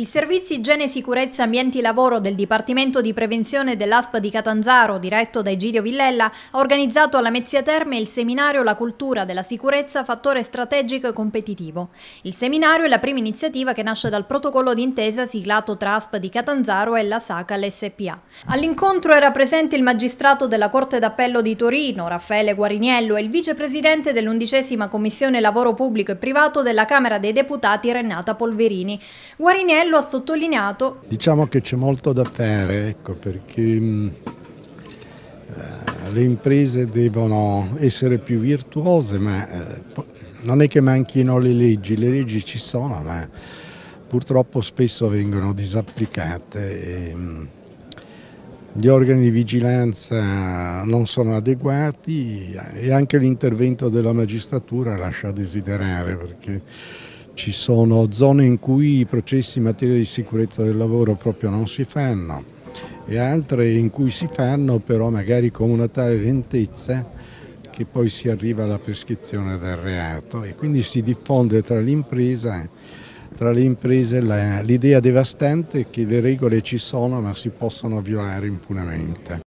Il Servizio Igiene Sicurezza Ambienti Lavoro del Dipartimento di Prevenzione dell'ASP di Catanzaro, diretto da Egidio Villella, ha organizzato alla Mezzia Terme il seminario La cultura della sicurezza, fattore strategico e competitivo. Il seminario è la prima iniziativa che nasce dal protocollo d'intesa siglato tra ASP di Catanzaro e la SACAL SPA. All'incontro era presente il magistrato della Corte d'Appello di Torino, Raffaele Guariniello, e il vicepresidente dell'undicesima Commissione Lavoro Pubblico e Privato della Camera dei Deputati, Renata Polverini. Guariniello Agnello ha sottolineato. Diciamo che c'è molto da fare, ecco, perché mh, eh, le imprese devono essere più virtuose, ma eh, non è che manchino le leggi, le leggi ci sono, ma purtroppo spesso vengono disapplicate. E, mh, gli organi di vigilanza non sono adeguati e anche l'intervento della magistratura lascia a desiderare perché ci sono zone in cui i processi in materia di sicurezza del lavoro proprio non si fanno e altre in cui si fanno però magari con una tale lentezza che poi si arriva alla prescrizione del reato e quindi si diffonde tra, tra le imprese l'idea devastante che le regole ci sono ma si possono violare impunemente.